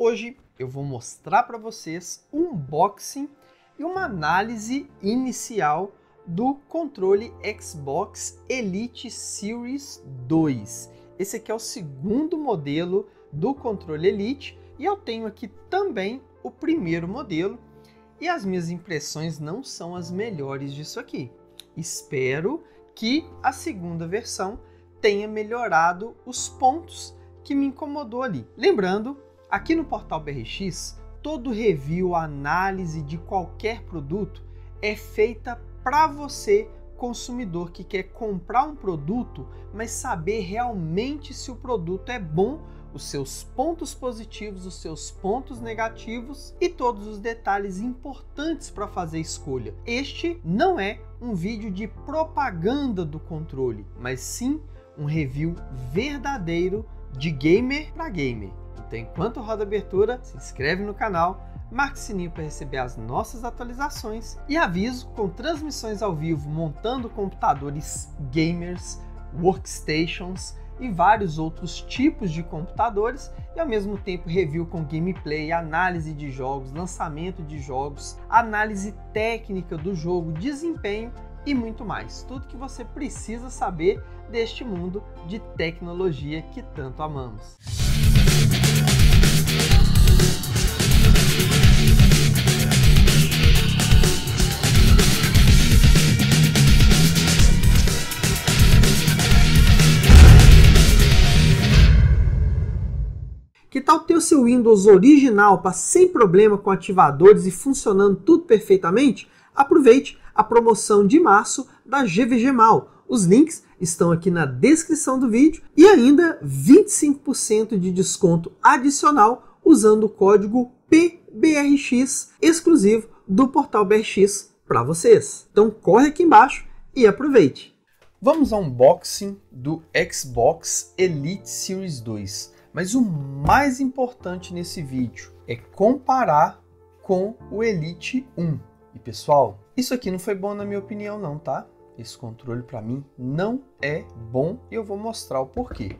Hoje eu vou mostrar para vocês um unboxing e uma análise inicial do controle Xbox Elite Series 2. Esse aqui é o segundo modelo do controle Elite e eu tenho aqui também o primeiro modelo e as minhas impressões não são as melhores disso aqui. Espero que a segunda versão tenha melhorado os pontos que me incomodou ali. Lembrando, aqui no portal BRX, todo review, análise de qualquer produto é feita para você, consumidor que quer comprar um produto, mas saber realmente se o produto é bom, os seus pontos positivos, os seus pontos negativos e todos os detalhes importantes para fazer escolha. Este não é um vídeo de propaganda do controle, mas sim um review verdadeiro de gamer para gamer. Então, enquanto roda a abertura, se inscreve no canal, marque o sininho para receber as nossas atualizações e aviso com transmissões ao vivo montando computadores gamers, workstations e vários outros tipos de computadores e ao mesmo tempo review com gameplay, análise de jogos, lançamento de jogos, análise técnica do jogo, desempenho e muito mais. Tudo que você precisa saber deste mundo de tecnologia que tanto amamos. O Windows original para sem problema com ativadores e funcionando tudo perfeitamente? Aproveite a promoção de março da GVG Mal. Os links estão aqui na descrição do vídeo e ainda 25% de desconto adicional usando o código PBRX exclusivo do portal BRX para vocês. Então corre aqui embaixo e aproveite. Vamos ao unboxing do Xbox Elite Series 2. Mas o mais importante nesse vídeo é comparar com o Elite 1. E pessoal, isso aqui não foi bom na minha opinião não, tá? Esse controle para mim não é bom e eu vou mostrar o porquê.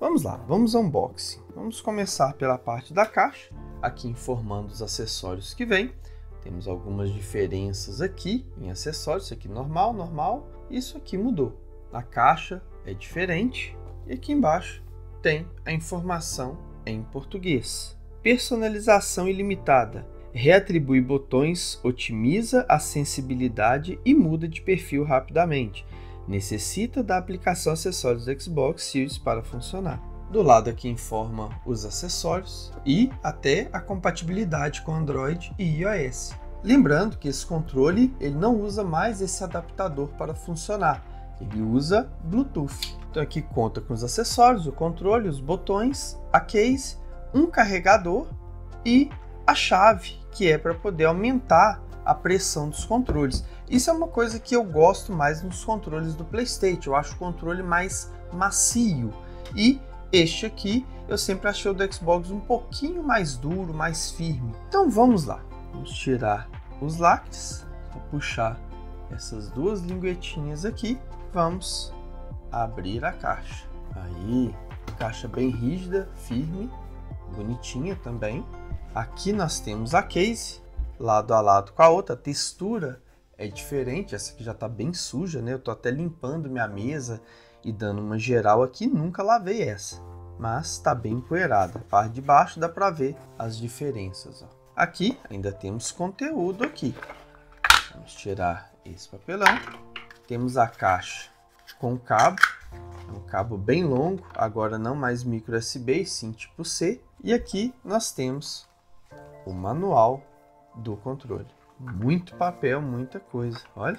Vamos lá, vamos ao unboxing. Vamos começar pela parte da caixa, aqui informando os acessórios que vem. Temos algumas diferenças aqui em acessórios, isso aqui normal, normal, isso aqui mudou. A caixa é diferente e aqui embaixo tem a informação em português. Personalização ilimitada reatribui botões, otimiza a sensibilidade e muda de perfil rapidamente. Necessita da aplicação acessórios do Xbox Series para funcionar. Do lado aqui informa os acessórios e até a compatibilidade com Android e iOS. Lembrando que esse controle ele não usa mais esse adaptador para funcionar, ele usa Bluetooth. Então aqui conta com os acessórios, o controle, os botões, a case, um carregador e a chave que é para poder aumentar a pressão dos controles. Isso é uma coisa que eu gosto mais nos controles do PlayStation. Eu acho o controle mais macio. E este aqui eu sempre achei o do Xbox um pouquinho mais duro, mais firme. Então vamos lá. Vamos tirar os lacres. Vou puxar essas duas linguetinhas aqui. Vamos abrir a caixa. Aí, caixa bem rígida, firme, bonitinha também. Aqui nós temos a case, lado a lado com a outra. A textura é diferente, essa aqui já está bem suja, né? Eu estou até limpando minha mesa e dando uma geral aqui, nunca lavei essa. Mas está bem empoeirada. A parte de baixo dá para ver as diferenças. Ó. Aqui ainda temos conteúdo aqui. Vamos tirar esse papelão. Temos a caixa com cabo, é um cabo bem longo, agora não mais micro USB, sim tipo C. E aqui nós temos o manual do controle. Muito papel, muita coisa, olha.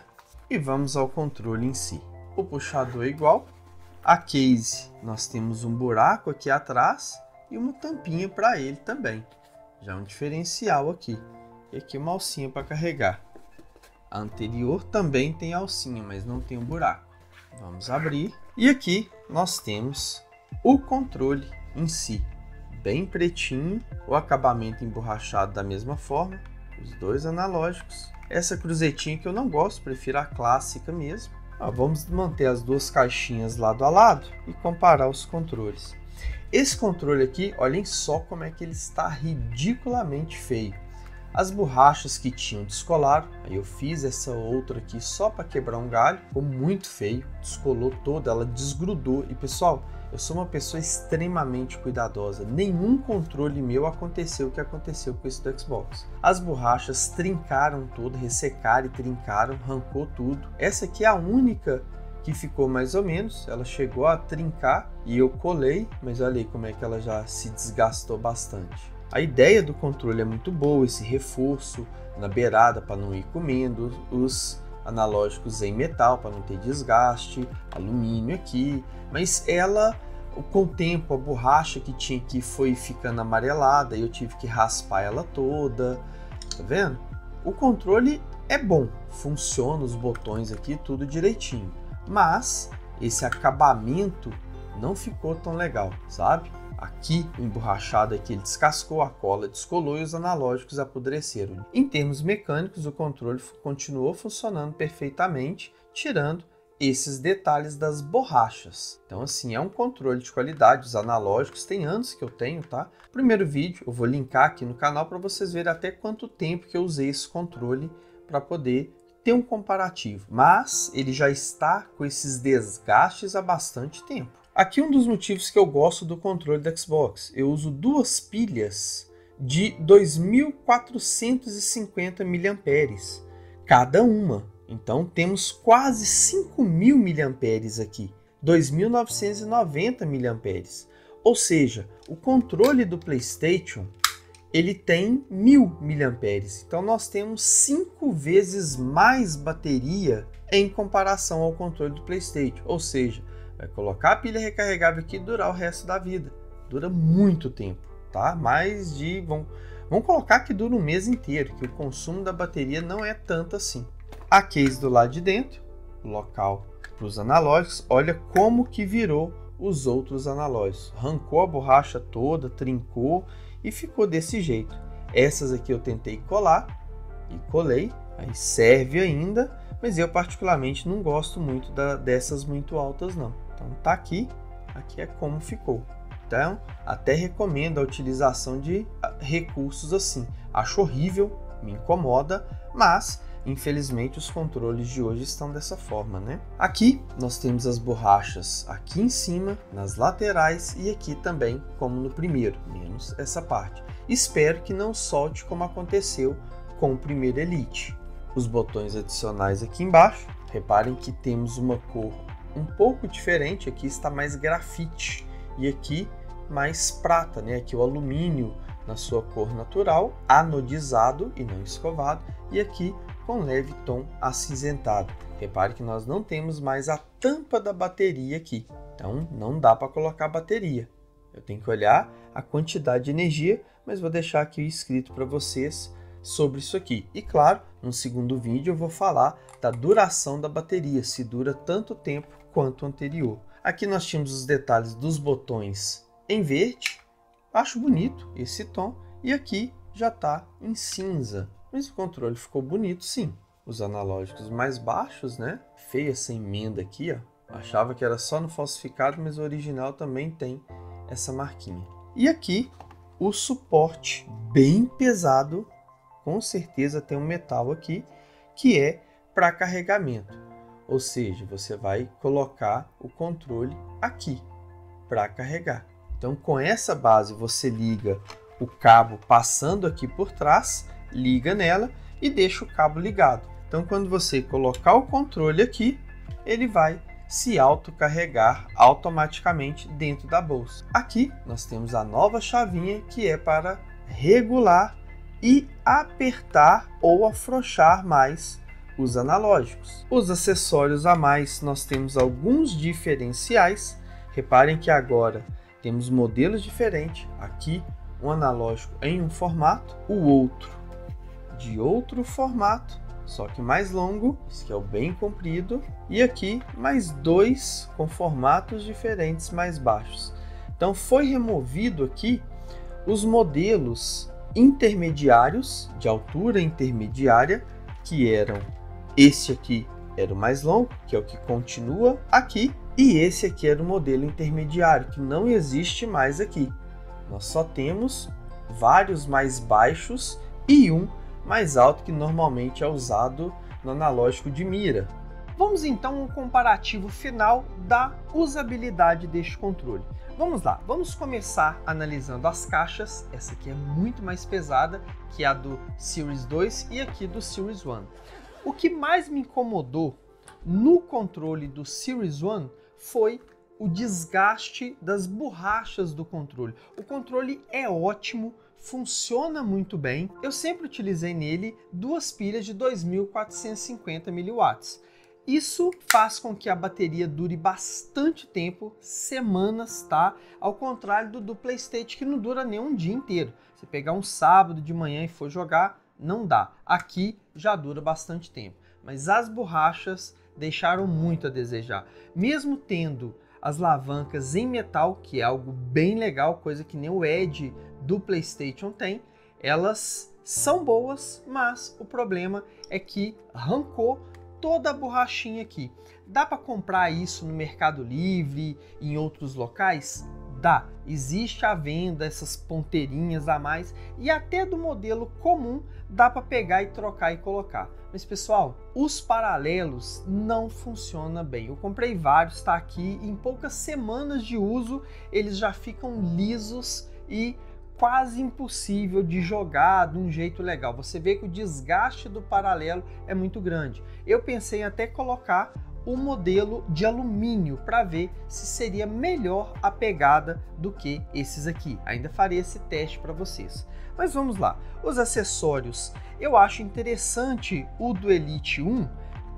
E vamos ao controle em si. O puxador é igual. A case, nós temos um buraco aqui atrás e uma tampinha para ele também. Já um diferencial aqui. E aqui uma alcinha para carregar. A anterior também tem alcinha, mas não tem um buraco. Vamos abrir. E aqui nós temos o controle em si bem pretinho, o acabamento emborrachado da mesma forma, os dois analógicos. Essa cruzetinha que eu não gosto, prefiro a clássica mesmo. Vamos manter as duas caixinhas lado a lado e comparar os controles. Esse controle aqui, olhem só como é que ele está ridiculamente feio. As borrachas que tinham descolaram, aí eu fiz essa outra aqui só para quebrar um galho, ficou muito feio, descolou toda, ela desgrudou. E pessoal, eu sou uma pessoa extremamente cuidadosa. Nenhum controle meu aconteceu o que aconteceu com esse do Xbox. As borrachas trincaram tudo, ressecaram e trincaram, arrancou tudo. Essa aqui é a única que ficou mais ou menos. Ela chegou a trincar e eu colei, mas olha aí como é que ela já se desgastou bastante. A ideia do controle é muito boa, esse reforço na beirada para não ir comendo, os analógicos em metal para não ter desgaste, alumínio aqui, mas ela com o tempo a borracha que tinha aqui foi ficando amarelada e eu tive que raspar ela toda, tá vendo? O controle é bom, funciona os botões aqui tudo direitinho, mas esse acabamento não ficou tão legal, sabe? Aqui, o emborrachado aqui, ele descascou, a cola descolou e os analógicos apodreceram. Em termos mecânicos, o controle continuou funcionando perfeitamente, tirando esses detalhes das borrachas. Então, assim, é um controle de qualidade, os analógicos, tem anos que eu tenho, tá? Primeiro vídeo, eu vou linkar aqui no canal para vocês verem até quanto tempo que eu usei esse controle para poder ter um comparativo. Mas ele já está com esses desgastes há bastante tempo. Aqui um dos motivos que eu gosto do controle do Xbox. Eu uso duas pilhas de 2.450 mAh cada uma. Então temos quase 5.000 mAh aqui, 2.990 mAh. Ou seja, o controle do PlayStation ele tem 1.000 mAh. Então nós temos 5 vezes mais bateria em comparação ao controle do PlayStation. Ou seja, Vai colocar a pilha recarregável aqui e durar o resto da vida. Dura muito tempo, tá? Mais de. Vamos, vamos colocar que dura um mês inteiro, que o consumo da bateria não é tanto assim. A case do lado de dentro, local para os analógicos, olha como que virou os outros analógicos. Arrancou a borracha toda, trincou e ficou desse jeito. Essas aqui eu tentei colar e colei, aí serve ainda, mas eu particularmente não gosto muito da, dessas muito altas não. Então tá aqui, aqui é como ficou. Então, até recomendo a utilização de ah, recursos assim. Acho horrível, me incomoda, mas infelizmente os controles de hoje estão dessa forma, né? Aqui nós temos as borrachas aqui em cima, nas laterais e aqui também, como no primeiro, menos essa parte. Espero que não solte como aconteceu com o primeiro Elite. Os botões adicionais aqui embaixo, reparem que temos uma cor um pouco diferente, aqui está mais grafite e aqui mais prata, né? Aqui o alumínio na sua cor natural, anodizado e não escovado, e aqui com leve tom acinzentado. Repare que nós não temos mais a tampa da bateria aqui, então não dá para colocar bateria. Eu tenho que olhar a quantidade de energia, mas vou deixar aqui escrito para vocês sobre isso aqui. E claro, no segundo vídeo eu vou falar da duração da bateria, se dura tanto tempo quanto o anterior. Aqui nós tínhamos os detalhes dos botões em verde, acho bonito esse tom, e aqui já está em cinza. Mas o controle ficou bonito sim. Os analógicos mais baixos, né? Feia essa emenda aqui, ó. Achava que era só no falsificado, mas o original também tem essa marquinha. E aqui o suporte bem pesado, com certeza tem um metal aqui, que é para carregamento. Ou seja, você vai colocar o controle aqui para carregar. Então, com essa base, você liga o cabo passando aqui por trás, liga nela e deixa o cabo ligado. Então, quando você colocar o controle aqui, ele vai se autocarregar automaticamente dentro da bolsa. Aqui nós temos a nova chavinha que é para regular e apertar ou afrouxar mais os analógicos. Os acessórios a mais, nós temos alguns diferenciais. Reparem que agora temos modelos diferentes. Aqui, um analógico em um formato, o outro de outro formato, só que mais longo, esse que é o bem comprido, e aqui mais dois com formatos diferentes mais baixos. Então foi removido aqui os modelos intermediários, de altura intermediária, que eram esse aqui era o mais longo, que é o que continua aqui, e esse aqui era o modelo intermediário, que não existe mais aqui. Nós só temos vários mais baixos e um mais alto que normalmente é usado no analógico de mira. Vamos então um comparativo final da usabilidade deste controle. Vamos lá, vamos começar analisando as caixas. Essa aqui é muito mais pesada que a do Series 2 e aqui do Series 1. O que mais me incomodou no controle do Series 1 foi o desgaste das borrachas do controle. O controle é ótimo, funciona muito bem. Eu sempre utilizei nele duas pilhas de 2450 mW. Isso faz com que a bateria dure bastante tempo, semanas, tá? Ao contrário do, do PlayStation que não dura nem um dia inteiro. Você pegar um sábado de manhã e for jogar, não dá. Aqui já dura bastante tempo. Mas as borrachas deixaram muito a desejar. Mesmo tendo as alavancas em metal, que é algo bem legal, coisa que nem o Edge do PlayStation tem, elas são boas, mas o problema é que arrancou toda a borrachinha aqui. Dá para comprar isso no Mercado Livre em outros locais? Dá. Existe a venda essas ponteirinhas a mais e até do modelo comum dá para pegar e trocar e colocar. Mas pessoal, os paralelos não funcionam bem. Eu comprei vários, está aqui. Em poucas semanas de uso, eles já ficam lisos e quase impossível de jogar de um jeito legal. Você vê que o desgaste do paralelo é muito grande. Eu pensei em até colocar o modelo de alumínio para ver se seria melhor a pegada do que esses aqui. Ainda farei esse teste para vocês. Mas vamos lá. Os acessórios. Eu acho interessante o do Elite 1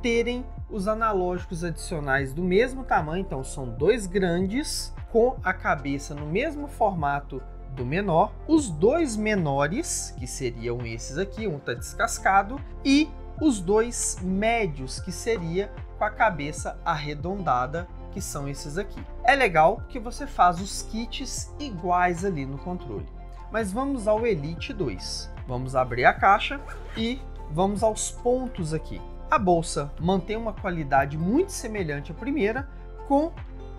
terem os analógicos adicionais do mesmo tamanho, então são dois grandes com a cabeça no mesmo formato do menor, os dois menores, que seriam esses aqui, um está descascado, e os dois médios, que seria com a cabeça arredondada, que são esses aqui. É legal que você faz os kits iguais ali no controle. Mas vamos ao Elite 2. Vamos abrir a caixa e vamos aos pontos aqui. A bolsa mantém uma qualidade muito semelhante à primeira, com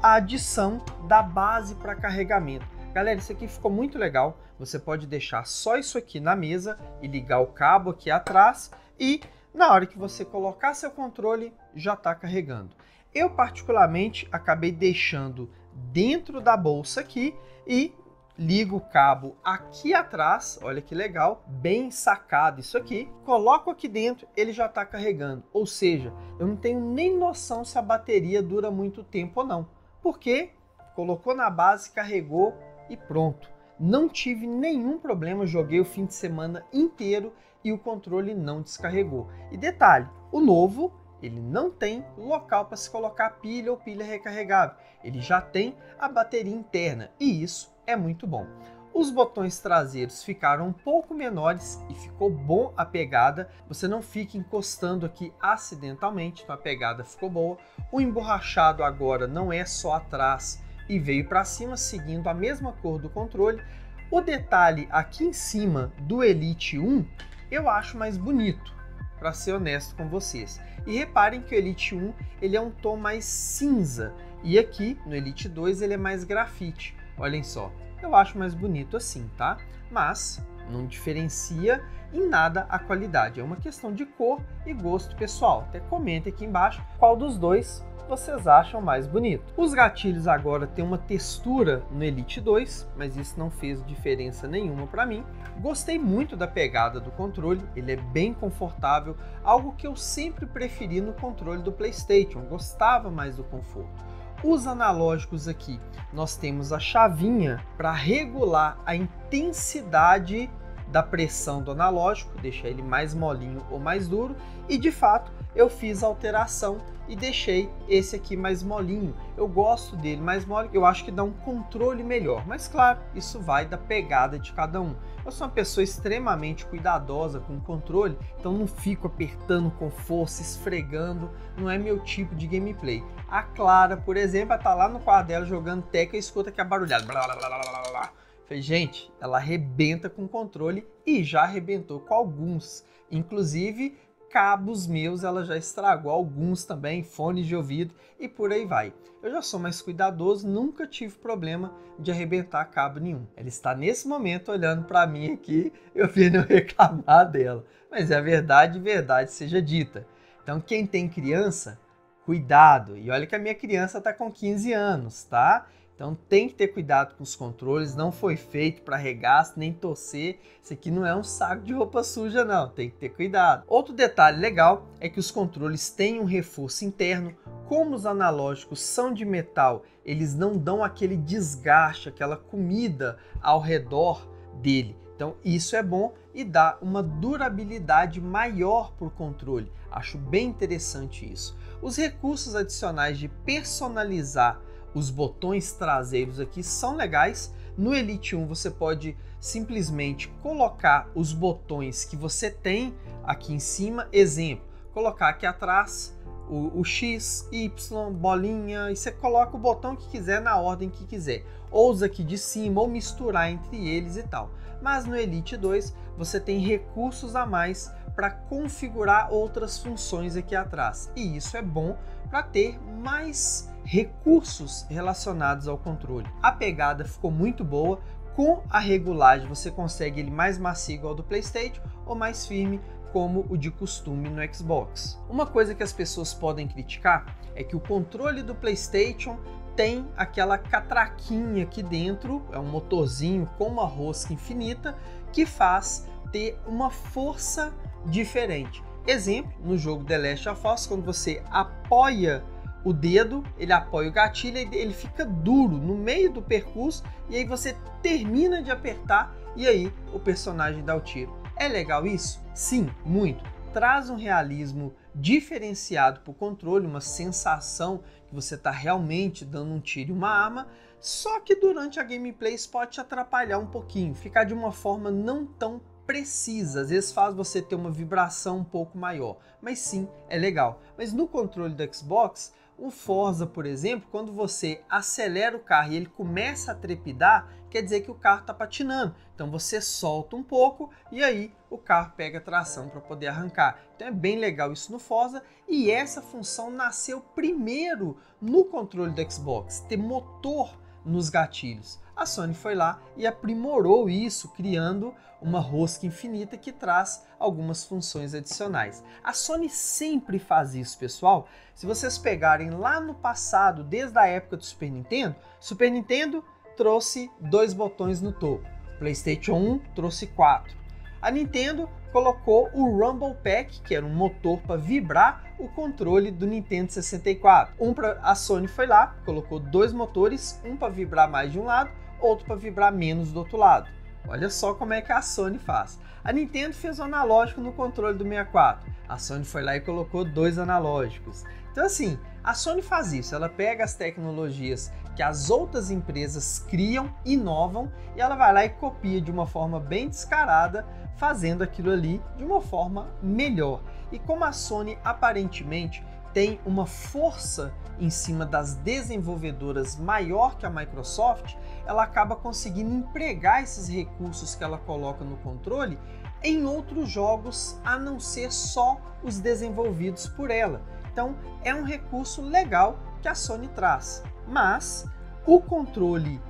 a adição da base para carregamento. Galera, isso aqui ficou muito legal. Você pode deixar só isso aqui na mesa e ligar o cabo aqui atrás e na hora que você colocar seu controle já está carregando. Eu particularmente acabei deixando dentro da bolsa aqui e ligo o cabo aqui atrás, olha que legal, bem sacado isso aqui, coloco aqui dentro, ele já está carregando, ou seja, eu não tenho nem noção se a bateria dura muito tempo ou não, porque colocou na base, carregou e pronto. Não tive nenhum problema, joguei o fim de semana inteiro e o controle não descarregou. E detalhe, o novo ele não tem local para se colocar pilha ou pilha recarregável. Ele já tem a bateria interna e isso é muito bom. Os botões traseiros ficaram um pouco menores e ficou bom a pegada. Você não fica encostando aqui acidentalmente, então a pegada ficou boa. O emborrachado agora não é só atrás e veio para cima seguindo a mesma cor do controle. O detalhe aqui em cima do Elite 1 eu acho mais bonito, para ser honesto com vocês. E reparem que o Elite 1 ele é um tom mais cinza e aqui no Elite 2 ele é mais grafite. Olhem só, eu acho mais bonito assim, tá? Mas não diferencia em nada a qualidade. É uma questão de cor e gosto pessoal. Até comente aqui embaixo qual dos dois vocês acham mais bonito. Os gatilhos agora têm uma textura no Elite 2, mas isso não fez diferença nenhuma para mim. Gostei muito da pegada do controle, ele é bem confortável, algo que eu sempre preferi no controle do PlayStation, gostava mais do conforto. Os analógicos aqui, nós temos a chavinha para regular a intensidade da pressão do analógico, deixar ele mais molinho ou mais duro, e de fato eu fiz alteração e deixei esse aqui mais molinho. Eu gosto dele mais mole, eu acho que dá um controle melhor. Mas claro, isso vai da pegada de cada um. Eu sou uma pessoa extremamente cuidadosa com o controle, então não fico apertando com força, esfregando, não é meu tipo de gameplay. A Clara, por exemplo, está lá no quarto dela jogando Tekken e escuta que a barulhada. Blá, blá, blá, blá. Falei, gente, ela arrebenta com o controle e já arrebentou com alguns. Inclusive, cabos meus ela já estragou alguns também, fones de ouvido e por aí vai. Eu já sou mais cuidadoso, nunca tive problema de arrebentar cabo nenhum. Ela está nesse momento olhando para mim aqui, eu vendo eu reclamar dela. Mas é a verdade, verdade seja dita. Então quem tem criança, cuidado. E olha que a minha criança está com 15 anos, tá? Então tem que ter cuidado com os controles, não foi feito para regaço nem torcer. Isso aqui não é um saco de roupa suja não, tem que ter cuidado. Outro detalhe legal é que os controles têm um reforço interno. Como os analógicos são de metal, eles não dão aquele desgaste, aquela comida ao redor dele. Então isso é bom e dá uma durabilidade maior para o controle. Acho bem interessante isso. Os recursos adicionais de personalizar os botões traseiros aqui são legais. No Elite 1 você pode simplesmente colocar os botões que você tem aqui em cima. Exemplo, colocar aqui atrás o, o, X, Y, bolinha, e você coloca o botão que quiser na ordem que quiser. Ou os aqui de cima, ou misturar entre eles e tal. Mas no Elite 2 você tem recursos a mais para configurar outras funções aqui atrás. E isso é bom para ter mais recursos relacionados ao controle. A pegada ficou muito boa. Com a regulagem você consegue ele mais macio igual ao do PlayStation ou mais firme como o de costume no Xbox. Uma coisa que as pessoas podem criticar é que o controle do PlayStation tem aquela catraquinha aqui dentro, é um motorzinho com uma rosca infinita que faz ter uma força diferente. Exemplo, no jogo The Last of Us, quando você apoia o dedo, ele apoia o gatilho e ele fica duro no meio do percurso e aí você termina de apertar e aí o personagem dá o tiro. É legal isso? Sim, muito. Traz um realismo diferenciado para o controle, uma sensação que você está realmente dando um tiro e uma arma, só que durante a gameplay isso pode te atrapalhar um pouquinho, ficar de uma forma não tão precisa, às vezes faz você ter uma vibração um pouco maior, mas sim, é legal. Mas no controle do Xbox, o Forza, por exemplo, quando você acelera o carro e ele começa a trepidar, quer dizer que o carro está patinando. Então você solta um pouco e aí o carro pega tração para poder arrancar. Então é bem legal isso no Forza e essa função nasceu primeiro no controle do Xbox, ter motor nos gatilhos. A Sony foi lá e aprimorou isso, criando uma rosca infinita que traz algumas funções adicionais. A Sony sempre faz isso, pessoal. Se vocês pegarem lá no passado, desde a época do Super Nintendo, Super Nintendo trouxe dois botões no topo. PlayStation 1 trouxe quatro. A Nintendo colocou o Rumble Pack, que era um motor para vibrar o controle do Nintendo 64. Um pra, a Sony foi lá, colocou dois motores, um para vibrar mais de um lado, outro para vibrar menos do outro lado. Olha só como é que a Sony faz. A Nintendo fez o analógico no controle do 64. A Sony foi lá e colocou dois analógicos. Então assim, a Sony faz isso, ela pega as tecnologias que as outras empresas criam, inovam e ela vai lá e copia de uma forma bem descarada, fazendo aquilo ali de uma forma melhor. E como a Sony aparentemente tem uma força em cima das desenvolvedoras maior que a Microsoft, ela acaba conseguindo empregar esses recursos que ela coloca no controle em outros jogos a não ser só os desenvolvidos por ela. Então é um recurso legal que a Sony traz. Mas o controle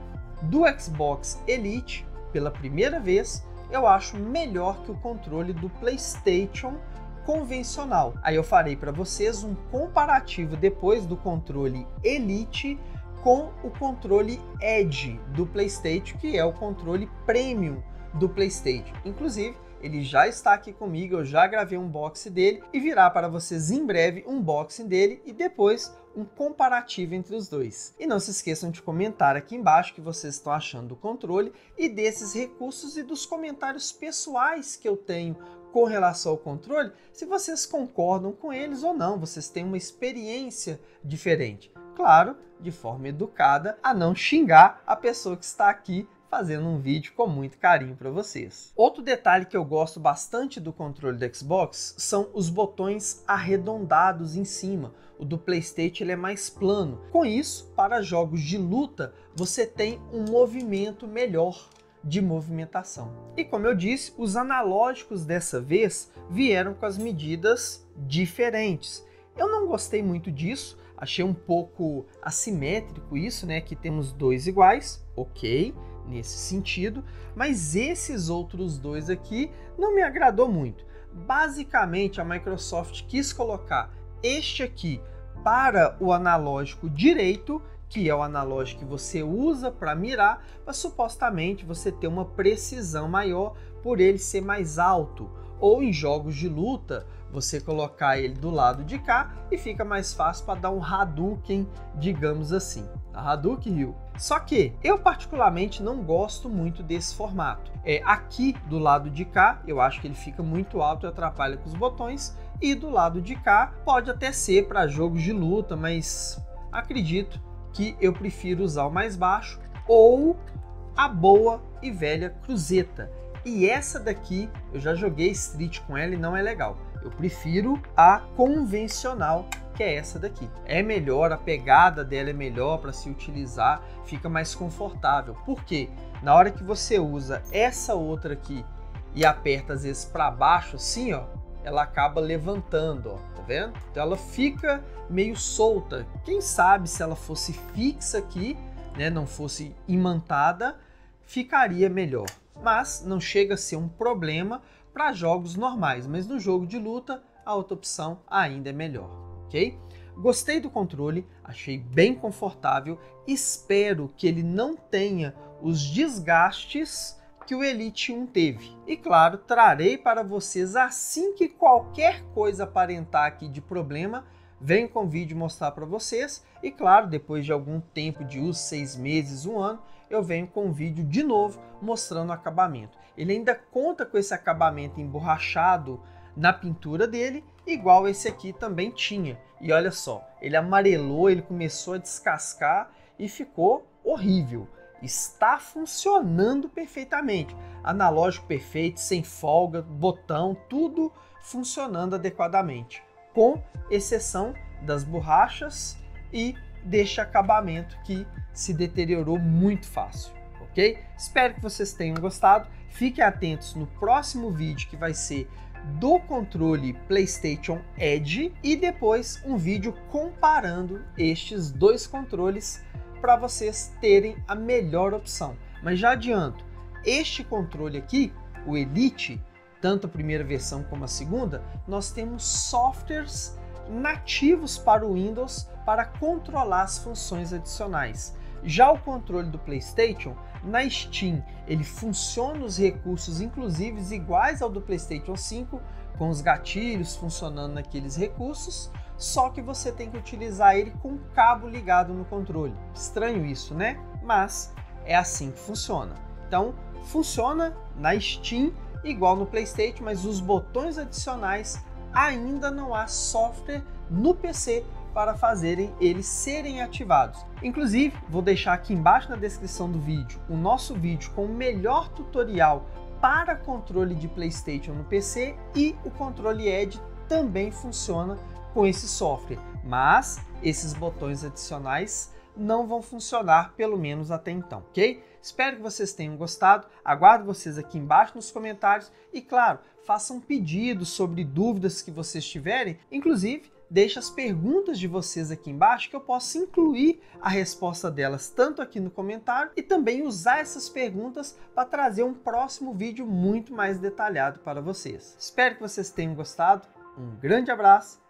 do Xbox Elite, pela primeira vez, eu acho melhor que o controle do PlayStation convencional. Aí eu farei para vocês um comparativo depois do controle Elite com o controle Edge do PlayStation, que é o controle premium do PlayStation. Inclusive, ele já está aqui comigo, eu já gravei um unboxing dele e virá para vocês em breve um unboxing dele e depois um comparativo entre os dois. E não se esqueçam de comentar aqui embaixo o que vocês estão achando do controle e desses recursos e dos comentários pessoais que eu tenho com relação ao controle, se vocês concordam com eles ou não, vocês têm uma experiência diferente. Claro, de forma educada, a não xingar a pessoa que está aqui fazendo um vídeo com muito carinho para vocês. Outro detalhe que eu gosto bastante do controle do Xbox são os botões arredondados em cima. O do PlayStation ele é mais plano. Com isso, para jogos de luta, você tem um movimento melhor de movimentação. E como eu disse, os analógicos dessa vez vieram com as medidas diferentes. Eu não gostei muito disso, achei um pouco assimétrico isso, né? Que temos dois iguais, ok, nesse sentido, mas esses outros dois aqui não me agradou muito. Basicamente, a Microsoft quis colocar este aqui para o analógico direito, que é o analógico que você usa para mirar, para supostamente você ter uma precisão maior por ele ser mais alto. Ou em jogos de luta, você colocar ele do lado de cá e fica mais fácil para dar um Hadouken, digamos assim. A Hadouken Ryu. Só que eu particularmente não gosto muito desse formato. É aqui do lado de cá, eu acho que ele fica muito alto e atrapalha com os botões, e do lado de cá pode até ser para jogos de luta, mas acredito que eu prefiro usar o mais baixo ou a boa e velha cruzeta. E essa daqui eu já joguei Street com ela e não é legal. Eu prefiro a convencional, que é essa daqui. É melhor, a pegada dela é melhor para se utilizar, fica mais confortável. Por quê? Na hora que você usa essa outra aqui e aperta às vezes para baixo assim, ó, ela acaba levantando, ó, tá vendo? Então ela fica meio solta. Quem sabe se ela fosse fixa aqui, né, não fosse imantada, ficaria melhor. Mas não chega a ser um problema para jogos normais, mas no jogo de luta a outra opção ainda é melhor, ok? Gostei do controle, achei bem confortável, espero que ele não tenha os desgastes que o Elite 1 teve. E claro, trarei para vocês assim que qualquer coisa aparentar aqui de problema, venho com vídeo mostrar para vocês. E claro, depois de algum tempo de uso, seis meses, um ano, eu venho com um vídeo de novo mostrando o acabamento. Ele ainda conta com esse acabamento emborrachado na pintura dele, igual esse aqui também tinha. E olha só, ele amarelou, ele começou a descascar e ficou horrível. Está funcionando perfeitamente. Analógico perfeito, sem folga, botão, tudo funcionando adequadamente. Com exceção das borrachas e deste acabamento que se deteriorou muito fácil, ok? Espero que vocês tenham gostado. Fiquem atentos no próximo vídeo que vai ser do controle PlayStation Edge e depois um vídeo comparando estes dois controles para vocês terem a melhor opção. Mas já adianto, este controle aqui, o Elite, tanto a primeira versão como a segunda, nós temos softwares nativos para o Windows para controlar as funções adicionais. Já o controle do PlayStation, na Steam, ele funciona os recursos inclusive iguais ao do PlayStation 5, com os gatilhos funcionando naqueles recursos, só que você tem que utilizar ele com o cabo ligado no controle. Estranho isso, né? Mas é assim que funciona. Então, funciona na Steam igual no PlayStation, mas os botões adicionais ainda não há software no PC para fazerem eles serem ativados. Inclusive, vou deixar aqui embaixo na descrição do vídeo o nosso vídeo com o melhor tutorial para controle de PlayStation no PC e o controle Edge também funciona com esse software, mas esses botões adicionais não vão funcionar, pelo menos até então, ok? Espero que vocês tenham gostado, aguardo vocês aqui embaixo nos comentários e, claro, façam pedidos sobre dúvidas que vocês tiverem, inclusive deixe as perguntas de vocês aqui embaixo que eu possa incluir a resposta delas tanto aqui no comentário e também usar essas perguntas para trazer um próximo vídeo muito mais detalhado para vocês. Espero que vocês tenham gostado, um grande abraço